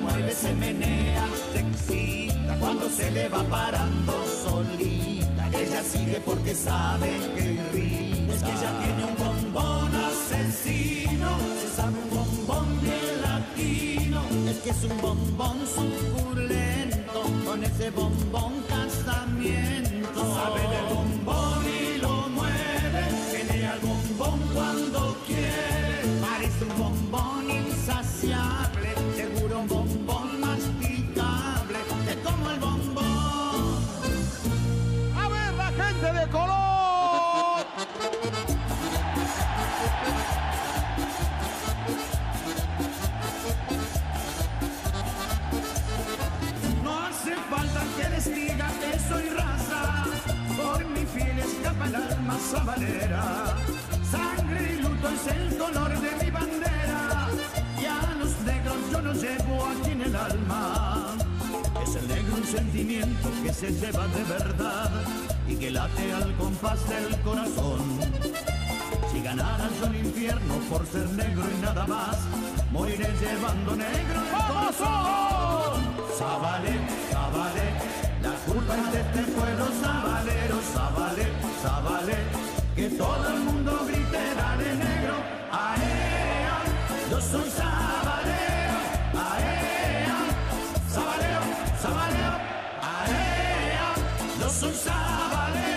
mueve, se menea, se excita cuando se le va parando solita. Ella sigue porque sabe que irrita. Es que ella tiene un bombón asesino, se sabe un bombón bien latino. Es que es un bombón suculento, con ese bombón casamiento. Sabe de bombón y lo mueve, tiene al bombón cuando quiere. Parece un bombón Sangre y luto es el color de mi bandera, y a los negros yo los llevo aquí en el alma. Es el negro un sentimiento que se lleva de verdad y que late al compás del corazón. Si ganara yo el infierno por ser negro y nada más, moriré llevando negro el corazón. Zabale, Zabale, la culpa es de este pueblo sabalero, Zabale, Zabale, que todo el mundo grite, dale negro, aea, yo soy sabalero, aea, sabalero, sabalero, aea, yo soy sabalero.